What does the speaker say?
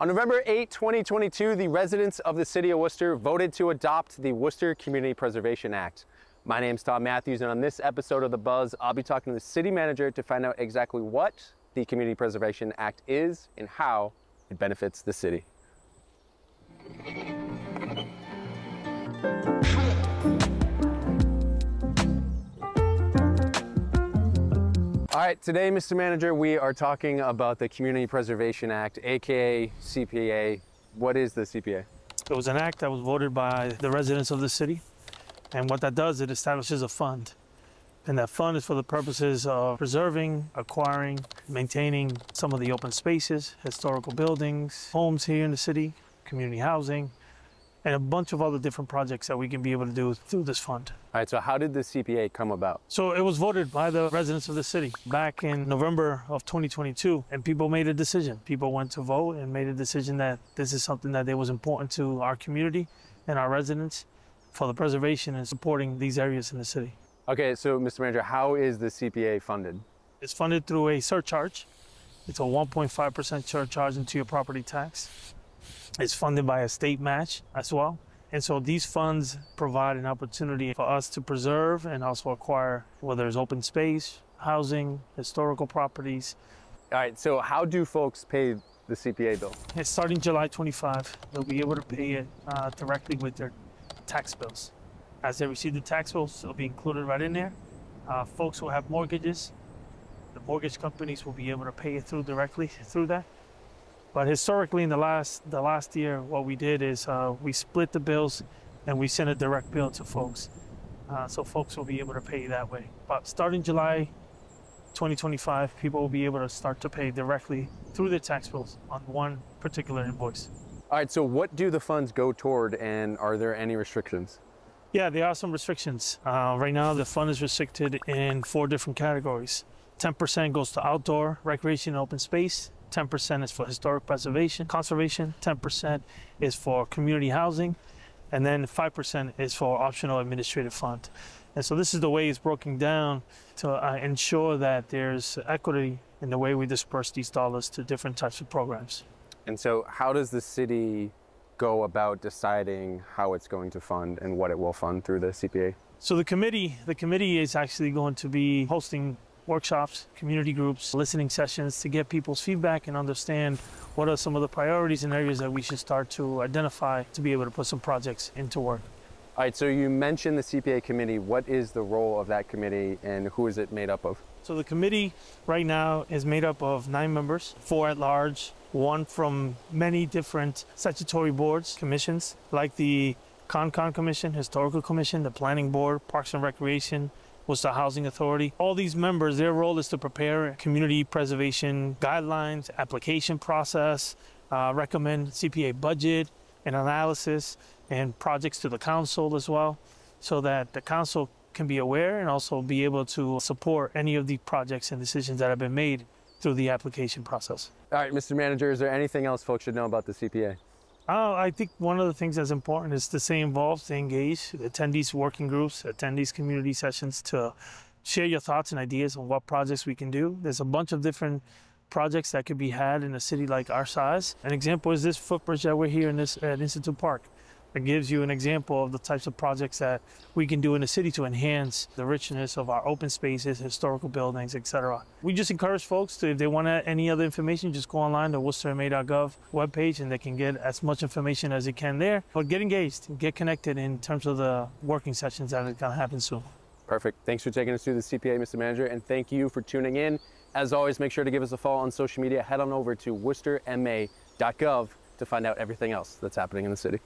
On November 8, 2022, the residents of the city of Worcester voted to adopt the Worcester Community Preservation Act. My name is Tom Matthews, and on this episode of The Buzz, I'll be talking to the city manager to find out exactly what the Community Preservation Act is and how it benefits the city. All right, today, Mr. Manager, we are talking about the Community Preservation Act, aka CPA. What is the CPA? It was an act that was voted by the residents of the city. And what that does, it establishes a fund. And that fund is for the purposes of preserving, acquiring, maintaining some of the open spaces, historical buildings, homes here in the city, community housing, and a bunch of other different projects that we can be able to do through this fund. All right, so how did the CPA come about? So it was voted by the residents of the city back in November of 2022, and people made a decision. People went to vote and made a decision that this is something that it was important to our community and our residents for the preservation and supporting these areas in the city. Okay, so Mr. Manager, how is the CPA funded? It's funded through a surcharge. It's a 1.5% surcharge into your property tax. It's funded by a state match as well. And so these funds provide an opportunity for us to preserve and also acquire whether it's open space, housing, historical properties. All right, so how do folks pay the CPA bill? It's starting July 25. They'll be able to pay it uh, directly with their tax bills. As they receive the tax bills, it'll be included right in there. Uh, folks who have mortgages, the mortgage companies will be able to pay it through directly through that. But historically, in the last the last year, what we did is uh, we split the bills and we sent a direct bill to folks, uh, so folks will be able to pay that way. But starting July 2025, people will be able to start to pay directly through their tax bills on one particular invoice. All right, so what do the funds go toward, and are there any restrictions? Yeah, there are some restrictions. Uh, right now, the fund is restricted in four different categories. 10% goes to outdoor recreation and open space. 10% is for historic preservation, conservation. 10% is for community housing. And then 5% is for optional administrative fund. And so this is the way it's broken down to uh, ensure that there's equity in the way we disperse these dollars to different types of programs. And so, how does the city go about deciding how it's going to fund and what it will fund through the CPA? So the committee, the committee is actually going to be hosting workshops, community groups, listening sessions to get people's feedback and understand what are some of the priorities and areas that we should start to identify to be able to put some projects into work. All right, so you mentioned the CPA committee. What is the role of that committee and who is it made up of? So the committee right now is made up of nine members, four at large, one from many different statutory boards, commissions, like the ConCom Commission, Historical Commission, the Planning Board, Parks and Recreation, Worcester Housing Authority. All these members, their role is to prepare community preservation guidelines, application process, uh, recommend CPA budget and analysis, and projects to the council as well, so that the council can be aware and also be able to support any of the projects and decisions that have been made through the application process. All right, Mr. Manager, is there anything else folks should know about the CPA? Uh, I think one of the things that's important is to stay involved, stay engaged, attend these working groups, attend these community sessions to share your thoughts and ideas on what projects we can do. There's a bunch of different projects that could be had in a city like our size. An example is this footbridge that we're here in this at Institute Park. It gives you an example of the types of projects that we can do in the city to enhance the richness of our open spaces, historical buildings, etc. We just encourage folks to, if they want any other information, just go online to worcesterma.gov webpage and they can get as much information as they can there. But get engaged, get connected in terms of the working sessions that are going to happen soon. Perfect. Thanks for taking us through the CPA, Mr. Manager, and thank you for tuning in. As always, make sure to give us a follow on social media. Head on over to worcesterma.gov to find out everything else that's happening in the city.